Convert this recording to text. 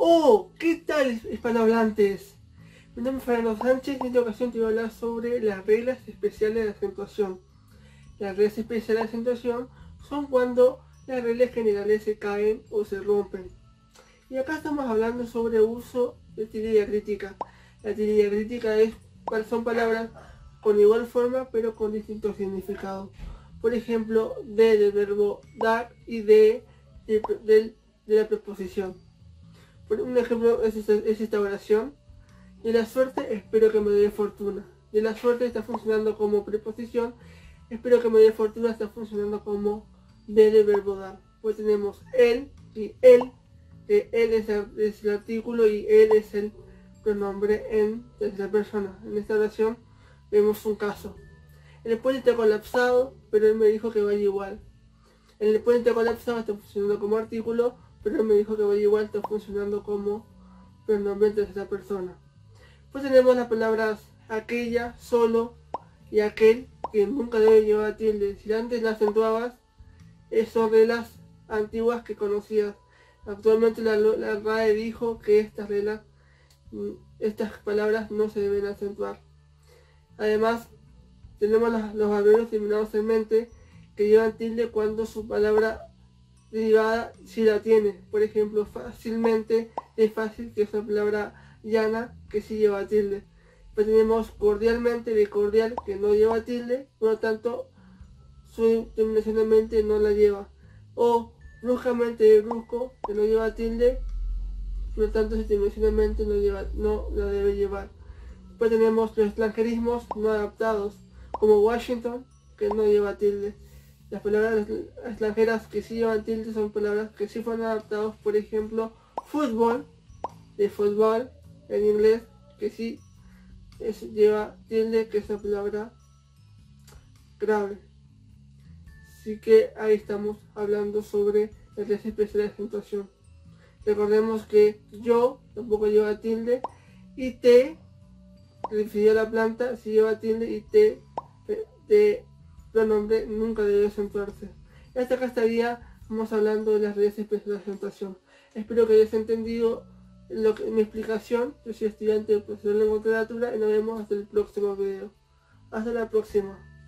Oh, ¿qué tal hispanohablantes? Mi nombre es Fernando Sánchez y en esta ocasión te voy a hablar sobre las reglas especiales de acentuación. Las reglas especiales de acentuación son cuando las reglas generales se caen o se rompen. Y acá estamos hablando sobre uso de tilde crítica. La tilde crítica es, son palabras con igual forma pero con distintos significados. Por ejemplo, de del verbo dar y de, de, la preposición. Un ejemplo es esta, oración. De la suerte espero que me dé fortuna. De la suerte está funcionando como preposición. Espero que me dé fortuna está funcionando como de del verbo dar. Pues tenemos él y él. Que él es el, es el artículo y él es el pronombre en tercera persona. En esta oración vemos un caso. El puente está colapsado, pero él me dijo que vaya igual. El puente colapsado está funcionando como artículo, pero me dijo que vaya igual, está funcionando como pronombre de esa persona. Pues tenemos las palabras aquella, solo y aquel, que nunca debe llevar tilde. Si antes las acentuabas, son reglas antiguas que conocías. Actualmente la, la RAE dijo que estas reglas, mm, estas palabras no se deben acentuar. Además, tenemos los adverbios terminados en mente que llevan tilde cuando su palabra derivada sí la tiene. Por ejemplo, fácilmente es fácil que es una palabra llana que sí lleva tilde. Pues tenemos cordialmente de cordial que no lleva tilde, por lo tanto su terminación no la lleva. O bruscamente de brusco que no lleva tilde, por lo tanto su terminación no, lleva, no la debe llevar. Después tenemos los extranjerismos no adaptados, como Washington, que no lleva tilde. Las palabras extranjeras que sí llevan tilde son palabras que sí fueron adaptados, por ejemplo, fútbol, de fútbol en inglés, que sí lleva tilde, que es una palabra grave. Así que ahí estamos hablando sobre el especial de acentuación. Recordemos que yo tampoco lleva tilde y te refirió a la planta si lleva tilde y te de pronombre nunca debe acentuarse. Hasta acá estaría vamos hablando de las redes especiales de acentuación. Espero que hayas entendido lo que, mi explicación. Yo soy estudiante de profesor de lengua y literatura y nos vemos hasta el próximo video. Hasta la próxima.